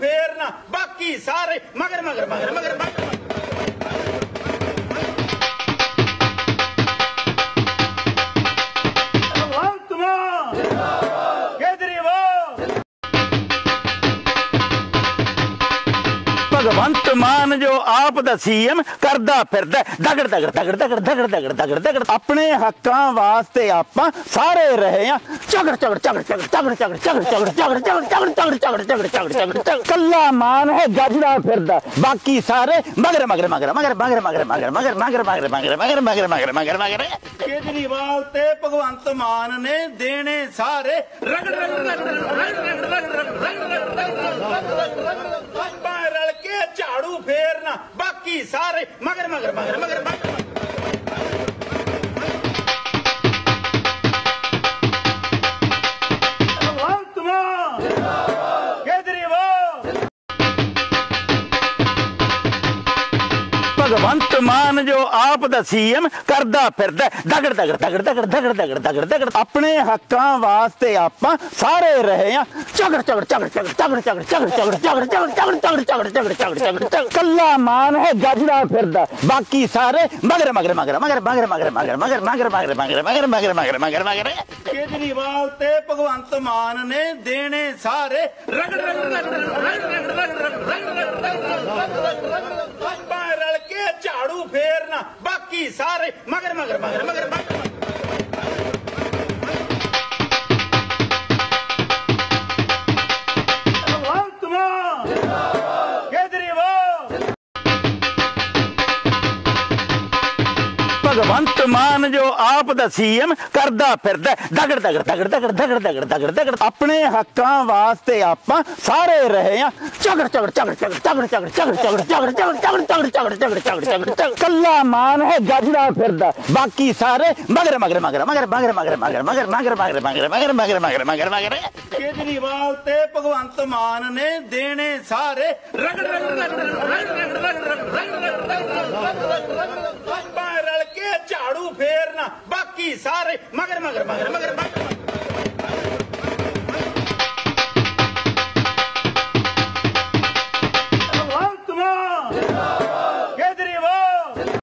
फेरना बाकी सारे मगर मगर मगर मगर मगर। ਭਗਵੰਤ ਮਾਨ ਜੋ ਆਪ ਦਾ ਸੀਐਮ ਕਰਦਾ ਫਿਰਦਾ ਦਗੜ ਦਗੜ ਦਗੜ ਦਗੜ ਦਗੜ ਦਗੜ ਦਗੜ ਦਗੜ ਆਪਣੇ ਹੱਕਾਂ ਵਾਸਤੇ ਆਪਾਂ ਸਾਰੇ ਰਹੇ ਆ ਝਗੜ ਝਗੜ ਝਗੜ ਝਗੜ ਝਗੜ ਝਗੜ ਝਗੜ ਝਗੜ ਝਗੜ ਝਗੜ ਝਗੜ ਝਗੜ ਝਗੜ ਝਗੜ ਝਗੜ ਝਗੜ ਝਗੜ ਕੱਲਾ ਮਾਨ ਹੈ ਗੱਜਦਾ ਫਿਰਦਾ ਬਾਕੀ ਸਾਰੇ ਮਗਰ ਮਗਰ ਮਗਰ ਮਗਰ ਮਗਰ ਮਗਰ ਮਗਰ ਮਗਰ ਮਗਰ ਮਗਰ ਮਗਰ ਮਗਰ ਮਗਰ ਮਗਰ ਮਗਰ ਮਗਰ ਕੇਜਰੀਵਾਲ ਤੇ ਭਗਵੰਤ ਮਾਨ ਨੇ ਦੇਣੇ ਸਾਰੇ ਰਗੜ ਰਗੜ ਰਗੜ ਰਗੜ ਰਗੜ ਰਗੜ ਆਪਾਂ ਰਲ ਕੇ ਝਾੜੂ ਫੇਰਨਾ सारे मगर मगर मगर मगर मगर। ਭਗਵੰਤ ਮਾਨ ਜੋ ਆਪ ਦਾ ਸੀਐਮ ਕਰਦਾ ਫਿਰਦਾ ਦਗੜ ਦਗੜ ਦਗੜ ਦਗੜ ਦਗੜ ਦਗੜ ਦਗੜ ਦਗੜ ਆਪਣੇ ਹੱਕਾਂ ਵਾਸਤੇ ਆਪਾਂ ਸਾਰੇ ਰਹੇ ਆ ਝਗੜ ਝਗੜ ਝਗੜ ਝਗੜ ਝਗੜ ਝਗੜ ਝਗੜ ਝਗੜ ਝਗੜ ਝਗੜ ਝਗੜ ਝਗੜ ਝਗੜ ਝਗੜ ਝਗੜ ਝਗੜ ਕੱਲਾ ਮਾਨ ਹੈ ਗੱਜਦਾ ਫਿਰਦਾ ਬਾਕੀ ਸਾਰੇ ਮਗਰ ਮਗਰ ਮਗਰ ਮਗਰ ਮਗਰ ਮਗਰ ਮਗਰ ਮਗਰ ਮਗਰ ਮਗਰ ਮਗਰ ਮਗਰ ਮਗਰ ਮਗਰ ਮਗਰ ਮਗਰ ਕੇਜਰੀਵਾਲ ਤੇ ਭਗਵੰਤ ਮਾਨ ਨੇ ਦੇਣੇ ਸਾਰੇ ਰਗੜ ਰਗੜ ਰਗੜ ਰਗੜ ਰਗੜ सारे मगर मगर मगर मगर मगर, मगर, ਭਗਵੰਤ ਮਾਨ ਜੋ ਆਪ ਦਾ ਸੀਐਮ ਕਰਦਾ ਫਿਰਦਾ ਦਗੜ ਦਗੜ ਦਗੜ ਦਗੜ ਦਗੜ ਦਗੜ ਦਗੜ ਦਗੜ ਆਪਣੇ ਹੱਕਾਂ ਵਾਸਤੇ ਆਪਾਂ ਸਾਰੇ ਰਹੇ ਆ ਝਗੜ ਝਗੜ ਝਗੜ ਝਗੜ ਝਗੜ ਝਗੜ ਝਗੜ ਝਗੜ ਝਗੜ ਝਗੜ ਝਗੜ ਝਗੜ ਝਗੜ ਝਗੜ ਝਗੜ ਝਗੜ ਕੱਲਾ ਮਾਨ ਹੈ ਗੱਜਦਾ ਫਿਰਦਾ ਬਾਕੀ ਸਾਰੇ ਮਗਰ ਮਗਰ ਮਗਰ ਮਗਰ ਮਗਰ ਮਗਰ ਮਗਰ ਮਗਰ ਮਗਰ ਮਗਰ ਮਗਰ ਮਗਰ ਮਗਰ ਮਗਰ ਮਗਰ ਮਗਰ ਕੇਜਰੀਵਾਲ ਤੇ ਭਗਵੰਤ ਮਾਨ ਨੇ ਦੇਣੇ ਸਾਰੇ ਰਗੜ ਰਗੜ ਰਗੜ ਰਗੜ ¡Sarri, magre, magre, magre!